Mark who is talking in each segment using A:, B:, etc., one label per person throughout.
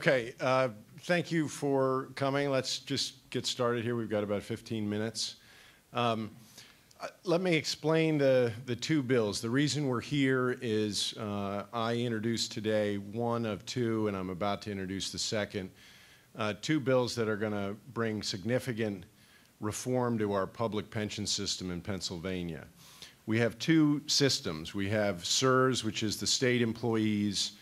A: Okay, uh, thank you for coming. Let's just get started here. We've got about 15 minutes. Um, uh, let me explain the, the two bills. The reason we're here is uh, I introduced today one of two, and I'm about to introduce the second. Uh, two bills that are going to bring significant reform to our public pension system in Pennsylvania. We have two systems. We have SERS, which is the state employees,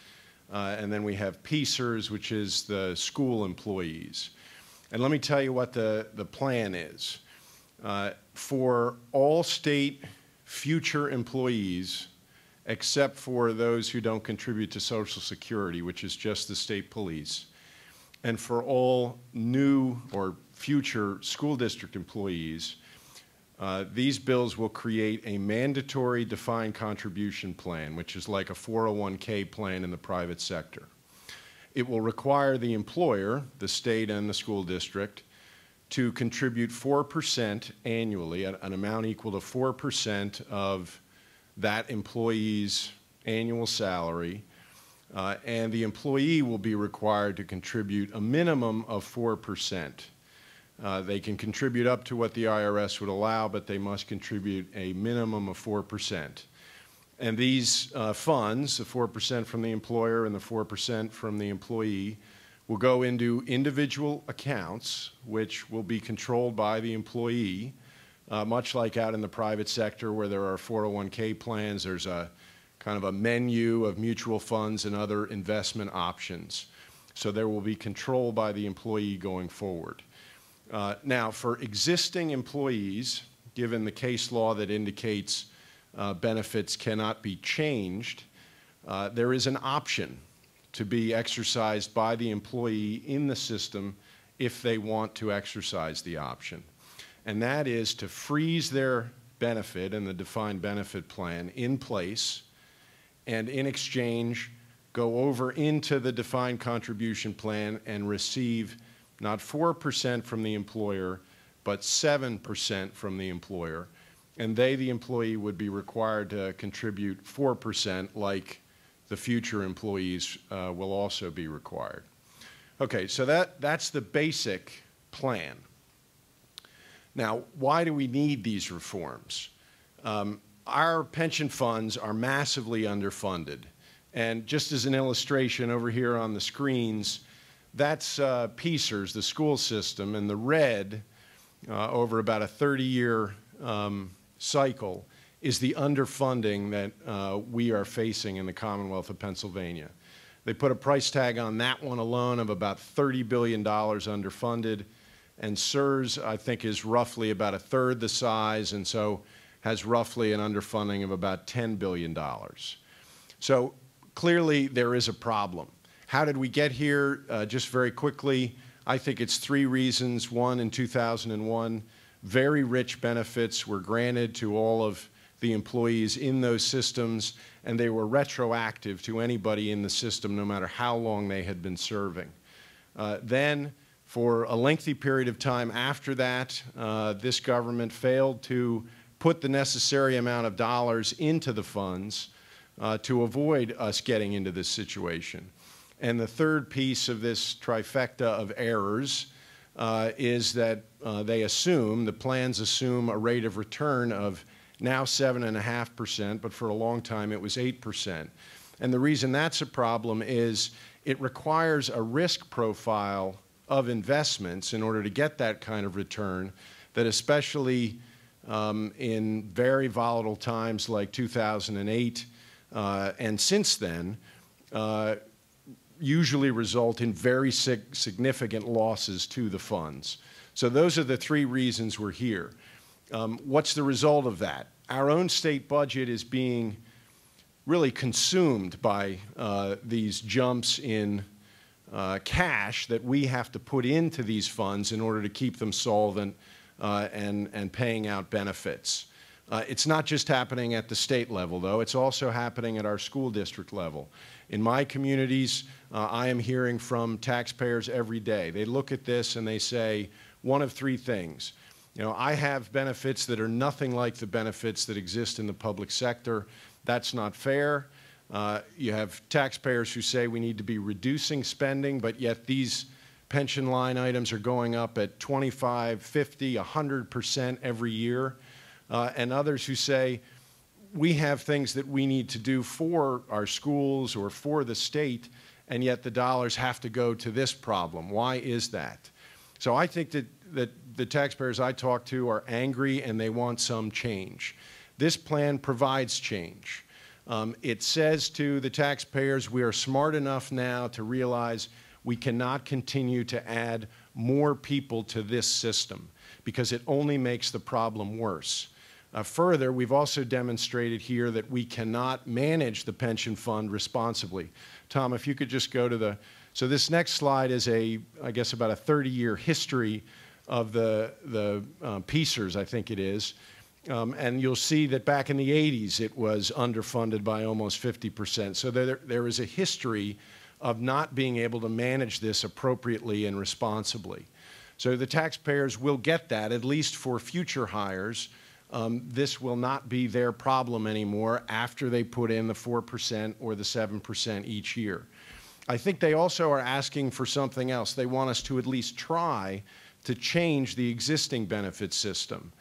A: uh, and then we have PSERS, which is the school employees. And let me tell you what the, the plan is. Uh, for all state future employees, except for those who don't contribute to Social Security, which is just the state police, and for all new or future school district employees, uh, these bills will create a mandatory defined contribution plan, which is like a 401k plan in the private sector. It will require the employer, the state and the school district, to contribute 4% annually, an amount equal to 4% of that employee's annual salary, uh, and the employee will be required to contribute a minimum of 4%. Uh, they can contribute up to what the IRS would allow, but they must contribute a minimum of 4%. And these uh, funds, the 4% from the employer and the 4% from the employee, will go into individual accounts, which will be controlled by the employee, uh, much like out in the private sector where there are 401k plans, there's a kind of a menu of mutual funds and other investment options. So there will be control by the employee going forward. Uh, now, for existing employees, given the case law that indicates uh, benefits cannot be changed, uh, there is an option to be exercised by the employee in the system if they want to exercise the option. And that is to freeze their benefit and the defined benefit plan in place and in exchange go over into the defined contribution plan and receive not 4% from the employer, but 7% from the employer. And they, the employee, would be required to contribute 4% like the future employees uh, will also be required. Okay, so that, that's the basic plan. Now, why do we need these reforms? Um, our pension funds are massively underfunded. And just as an illustration over here on the screens, that's uh, the school system, and the red uh, over about a 30-year um, cycle is the underfunding that uh, we are facing in the Commonwealth of Pennsylvania. They put a price tag on that one alone of about $30 billion underfunded, and SERS, I think, is roughly about a third the size, and so has roughly an underfunding of about $10 billion. So clearly there is a problem. How did we get here? Uh, just very quickly, I think it's three reasons. One, in 2001, very rich benefits were granted to all of the employees in those systems, and they were retroactive to anybody in the system, no matter how long they had been serving. Uh, then, for a lengthy period of time after that, uh, this government failed to put the necessary amount of dollars into the funds uh, to avoid us getting into this situation. And the third piece of this trifecta of errors uh, is that uh, they assume, the plans assume a rate of return of now 7.5%, but for a long time it was 8%. And the reason that's a problem is it requires a risk profile of investments in order to get that kind of return that especially um, in very volatile times like 2008 uh, and since then, uh, usually result in very sig significant losses to the funds. So those are the three reasons we're here. Um, what's the result of that? Our own state budget is being really consumed by uh, these jumps in uh, cash that we have to put into these funds in order to keep them solvent uh, and, and paying out benefits. Uh, it's not just happening at the state level, though. It's also happening at our school district level. In my communities, uh, I am hearing from taxpayers every day. They look at this and they say one of three things. You know, I have benefits that are nothing like the benefits that exist in the public sector. That's not fair. Uh, You have taxpayers who say we need to be reducing spending, but yet these pension line items are going up at 25, 50, 100% every year. Uh, And others who say, we have things that we need to do for our schools or for the state, and yet the dollars have to go to this problem. Why is that? So I think that, that the taxpayers I talk to are angry and they want some change. This plan provides change. Um, it says to the taxpayers, we are smart enough now to realize we cannot continue to add more people to this system because it only makes the problem worse. Uh, further, we've also demonstrated here that we cannot manage the pension fund responsibly. Tom, if you could just go to the, so this next slide is a, I guess, about a 30-year history of the, the uh, PSERS, I think it is. Um, and you'll see that back in the 80s, it was underfunded by almost 50%. So there, there is a history of not being able to manage this appropriately and responsibly. So the taxpayers will get that, at least for future hires, um, this will not be their problem anymore after they put in the 4% or the 7% each year. I think they also are asking for something else. They want us to at least try to change the existing benefit system.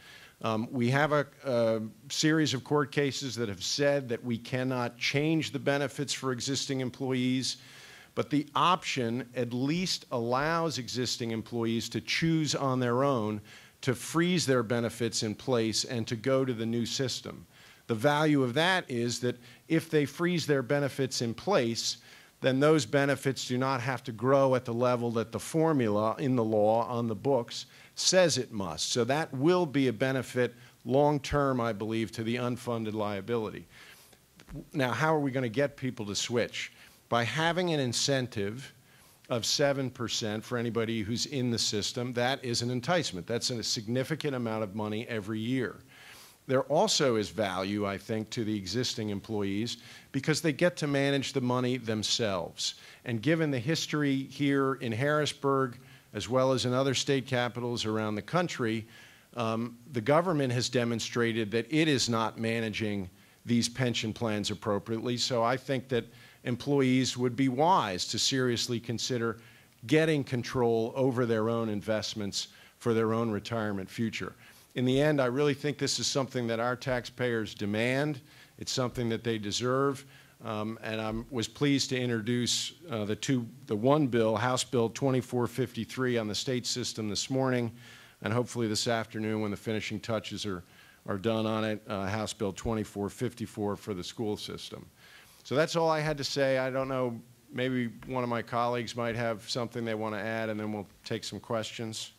A: Um, we have a, a, series of court cases that have said that we cannot change the benefits for existing employees, but the option at least allows existing employees to choose on their own to freeze their benefits in place and to go to the new system. The value of that is that if they freeze their benefits in place, then those benefits do not have to grow at the level that the formula in the law on the books says it must. So that will be a benefit long term, I believe, to the unfunded liability. Now, how are we going to get people to switch? By having an incentive of 7% for anybody who's in the system, that is an enticement. That's a significant amount of money every year. There also is value, I think, to the existing employees because they get to manage the money themselves. And given the history here in Harrisburg, as well as in other state capitals around the country, um, the government has demonstrated that it is not managing these pension plans appropriately. So I think that employees would be wise to seriously consider getting control over their own investments for their own retirement future. In the end, I really think this is something that our taxpayers demand. It's something that they deserve. Um, and I was pleased to introduce uh, the two, the one bill, House Bill 2453 on the state system this morning, and hopefully this afternoon when the finishing touches are, are done on it, uh, House Bill 2454 for the school system. So that's all I had to say. I don't know, maybe one of my colleagues might have something they want to add, and then we'll take some questions.